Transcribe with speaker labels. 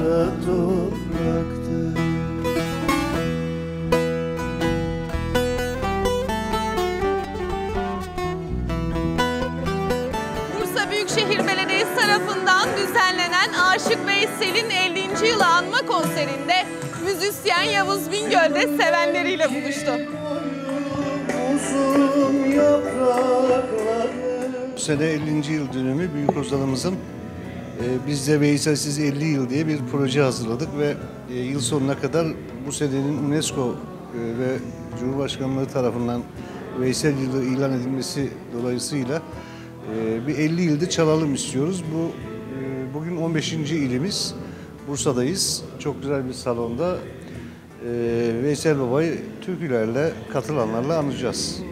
Speaker 1: kara topraktır Bursa Büyükşehir Belediyesi tarafından düzenlenen Aşık Veysel'in 50. yılı anma konserinde müzisyen Yavuz Bingöl de sevenleriyle buluştu.
Speaker 2: Bu sene 50. yıl dönümü Büyük Ozan'ımızın biz de Veyselsiz 50 yıl diye bir proje hazırladık ve e, yıl sonuna kadar bu senenin UNESCO e, ve Cumhurbaşkanlığı tarafından Veysel yılı ilan edilmesi dolayısıyla e, bir 50 yılda çalalım istiyoruz. Bu bugün 15. ilimiz. Bursa'dayız. Çok güzel bir salonda Veysel Baba'yı türkülerle, katılanlarla anacağız.